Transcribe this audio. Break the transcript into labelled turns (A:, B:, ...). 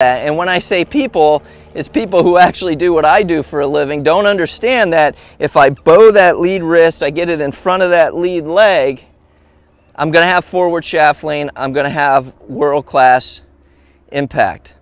A: And when I say people, it's people who actually do what I do for a living, don't understand that if I bow that lead wrist, I get it in front of that lead leg, I'm gonna have forward shaft lean, I'm gonna have world-class impact.